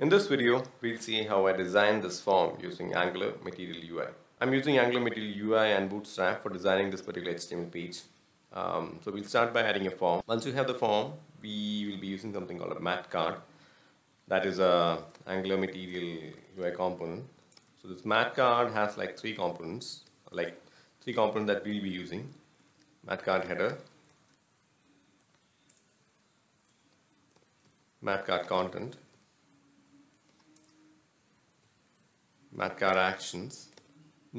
In this video, we'll see how I designed this form using Angular Material UI. I'm using Angular Material UI and Bootstrap for designing this particular HTML page. Um, so we'll start by adding a form. Once you have the form, we will be using something called a mat card. That is a Angular Material UI component. So this mat card has like three components, like three components that we'll be using. Mat card header, mat card content, mat card actions.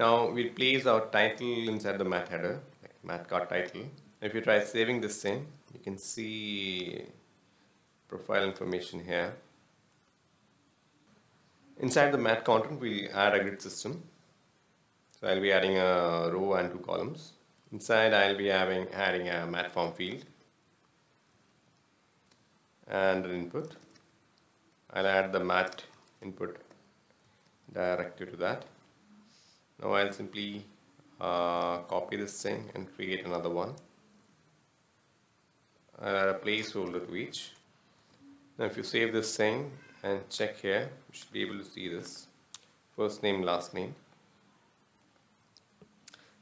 Now we'll place our title inside the mat header, like mat card title. If you try saving this thing, you can see profile information here. Inside the mat content, we add a grid system. So I'll be adding a row and two columns. Inside, I'll be having adding a mat form field and an input. I'll add the mat input directly to that. Now I'll simply uh, copy this thing and create another one. I'll add a placeholder to each. Now if you save this thing and check here, you should be able to see this. First name, last name.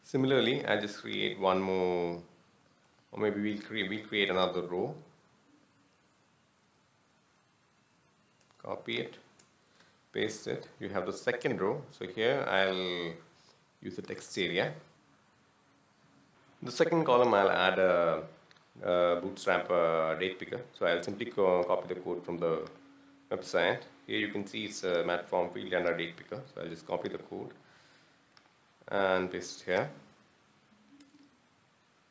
Similarly, I'll just create one more, or maybe we'll create, we'll create another row. Copy it paste it. You have the second row. So here I'll use the text area. The second column I'll add a, a bootstrap uh, date picker. So I'll simply co copy the code from the website. Here you can see it's a mat form field and a date picker. So I'll just copy the code and paste it here.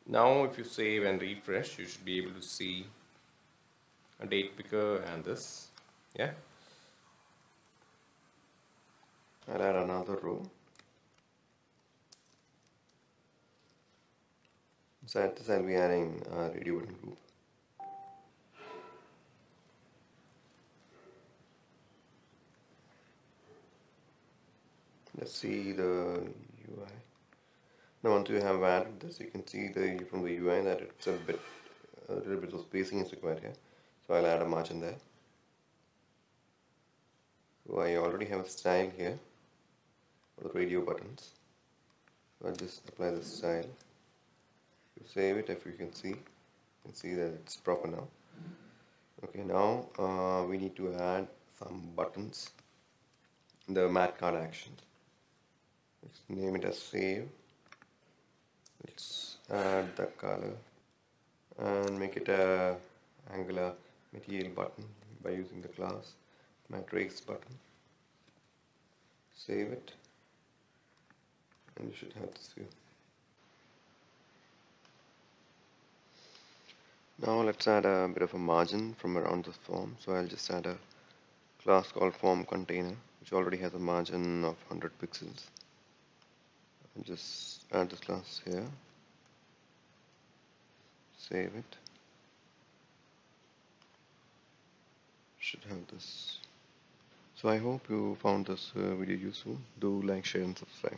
Now if you save and refresh you should be able to see a date picker and this. Yeah I'll add another row. Inside this I'll be adding a radio button group. Let's see the UI. Now once you have added this, you can see the from the UI that it's a bit, a little bit of spacing is required here. So I'll add a margin there. So I already have a style here the radio buttons. I'll just apply the style. You save it if you can see. You can see that it's proper now. Okay, now uh, we need to add some buttons the mat card action. Let's name it as save. Let's add the color and make it a angular material button by using the class mat raised button. Save it and you should have this view. Now let's add a bit of a margin from around the form. So I'll just add a class called form container which already has a margin of 100 pixels. I'll just add this class here. Save it. Should have this. So I hope you found this uh, video useful. Do like, share and subscribe.